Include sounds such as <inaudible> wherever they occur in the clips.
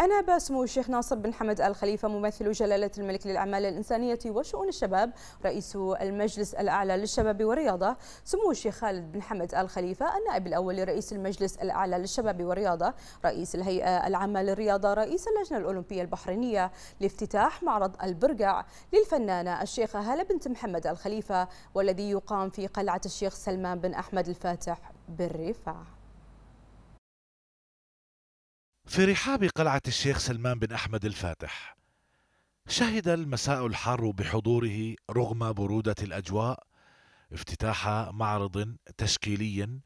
أناب سمو الشيخ ناصر بن حمد آل خليفة ممثل جلالة الملك للأعمال الإنسانية وشؤون الشباب رئيس المجلس الأعلى للشباب والرياضة. سمو الشيخ خالد بن حمد آل خليفة النائب الأول لرئيس المجلس الأعلى للشباب والرياضة رئيس الهيئة العامة للرياضة رئيس اللجنة الأولمبية البحرينية لافتتاح معرض البرقع للفنانة الشيخة هالة بنت محمد آل خليفة والذي يقام في قلعة الشيخ سلمان بن أحمد الفاتح بالرفاع. في رحاب قلعة الشيخ سلمان بن أحمد الفاتح شهد المساء الحار بحضوره رغم برودة الأجواء افتتاح معرض تشكيلي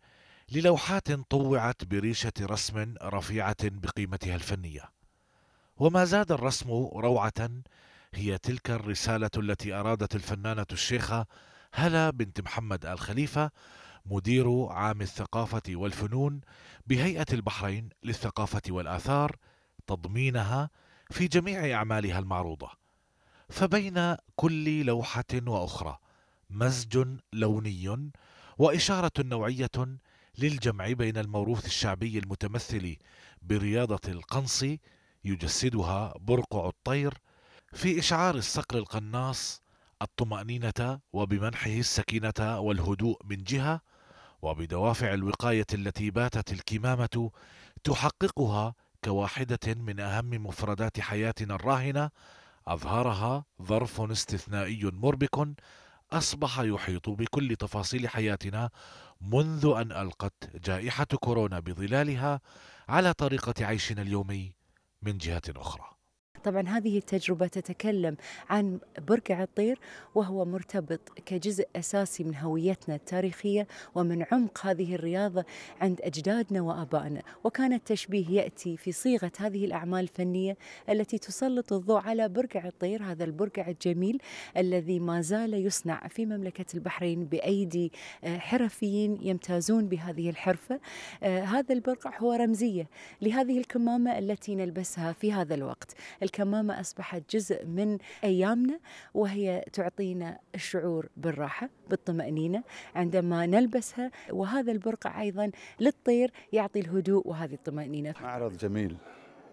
للوحات طوعت بريشة رسم رفيعة بقيمتها الفنية. وما زاد الرسم روعة هي تلك الرسالة التي أرادت الفنانة الشيخة هلا بنت محمد آل خليفة مدير عام الثقافة والفنون بهيئة البحرين للثقافة والآثار تضمينها في جميع أعمالها المعروضة. فبين كل لوحة وأخرى مزج لوني وإشارة نوعية للجمع بين الموروث الشعبي المتمثل برياضة القنص يجسدها برقع الطير في إشعار الصقر القناص الطمأنينة وبمنحه السكينة والهدوء من جهة وبدوافع الوقاية التي باتت الكمامة تحققها كواحدة من أهم مفردات حياتنا الراهنة أظهرها ظرف استثنائي مربك أصبح يحيط بكل تفاصيل حياتنا منذ أن ألقت جائحة كورونا بظلالها على طريقة عيشنا اليومي من جهة أخرى. طبعا هذه التجربة تتكلم عن برقع الطير وهو مرتبط كجزء أساسي من هويتنا التاريخية ومن عمق هذه الرياضة عند أجدادنا وآبائنا. وكان التشبيه يأتي في صيغة هذه الأعمال الفنية التي تسلط الضوء على برقع الطير هذا البرقع الجميل الذي ما زال يصنع في مملكة البحرين بأيدي حرفيين يمتازون بهذه الحرفة. هذا البرقع هو رمزية لهذه الكمامة التي نلبسها في هذا الوقت. الكمامة أصبحت جزء من أيامنا وهي تعطينا الشعور بالراحة بالطمأنينة عندما نلبسها. وهذا البرقع أيضا للطير يعطي الهدوء وهذه الطمأنينة. معرض جميل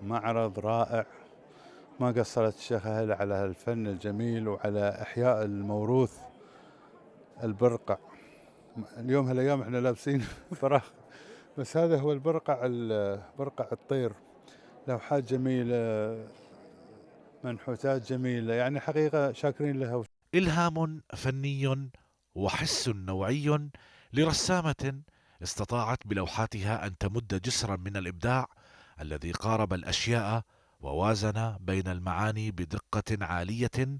معرض رائع. ما قصرت الشيخة هلا على الفن الجميل وعلى إحياء الموروث البرقع اليوم هالأيام إحنا لابسين <laughs> فراخ بس هذا هو البرقع برقع الطير. لوحات جميلة منحوتات جميلة يعني حقيقة شاكرين لها. إلهام فني وحس نوعي لرسامة استطاعت بلوحاتها أن تمد جسرا من الإبداع الذي قارب الأشياء ووازن بين المعاني بدقة عالية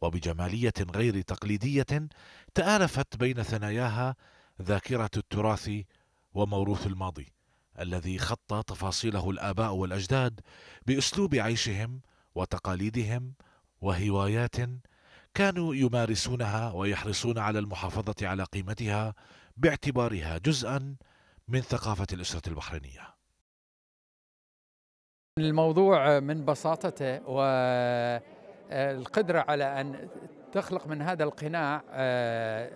وبجمالية غير تقليدية تآلفت بين ثناياها ذاكرة التراث وموروث الماضي الذي خط تفاصيله الآباء والأجداد بأسلوب عيشهم وتقاليدهم وهوايات كانوا يمارسونها ويحرصون على المحافظة على قيمتها باعتبارها جزءا من ثقافة الأسرة البحرينية. الموضوع من بساطته والقدرة على أن تخلق من هذا القناع آه،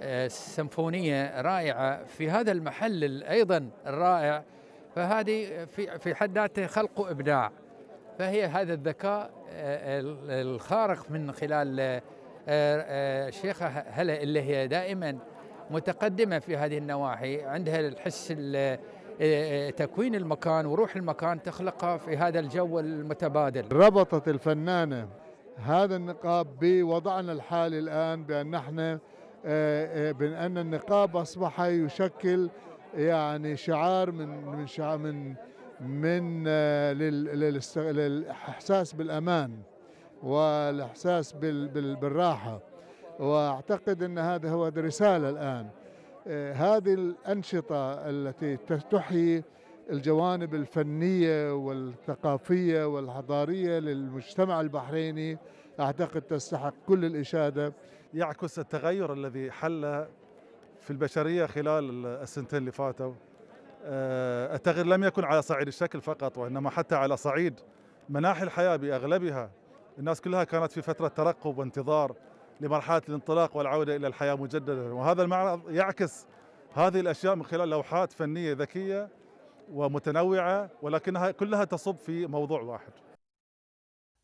آه، سيمفونية رائعة في هذا المحل أيضا الرائع فهذه في حد ذاته خلق وإبداع فهي هذا الذكاء آه، الخارق من خلال آه، آه، الشيخة هلا اللي هي دائما متقدمة في هذه النواحي. عندها الحس تكوين المكان وروح المكان تخلقها في هذا الجو المتبادل. ربطت الفنانة هذا النقاب بوضعنا الحالي الآن بأن نحن بأن النقاب أصبح يشكل يعني شعار من من شعار من من آه، للإحساس بالأمان والإحساس بالراحة. وأعتقد إن هذا هو الرسالة الآن. آه، هذه الأنشطة التي تحيي الجوانب الفنية والثقافية والحضارية للمجتمع البحريني. أعتقد تستحق كل الإشادة. يعكس التغير الذي حل في البشرية خلال السنتين اللي فاتوا. التغيير لم يكن على صعيد الشكل فقط وإنما حتى على صعيد مناحي الحياة بأغلبها. الناس كلها كانت في فترة ترقب وانتظار لمرحلة الانطلاق والعودة إلى الحياة مجددا وهذا المعرض يعكس هذه الأشياء من خلال لوحات فنية ذكية ومتنوعة ولكنها كلها تصب في موضوع واحد.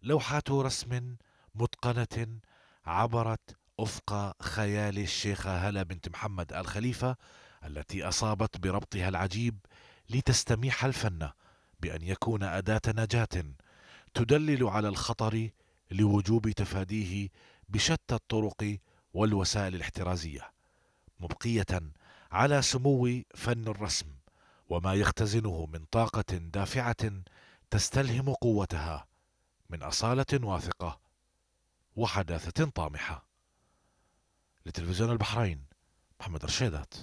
لوحات رسم متقنة عبرت أفق خيال الشيخة هلا بنت محمد آل خليفة التي أصابت بربطها العجيب لتستميح الفن بأن يكون أداة نجاة تدلل على الخطر لوجوب تفاديه بشتى الطرق والوسائل الاحترازية مبقية على سمو فن الرسم وما يختزنه من طاقة دافعة تستلهم قوتها من أصالة واثقة وحداثة طامحة. لتلفزيون البحرين محمد رشيدات.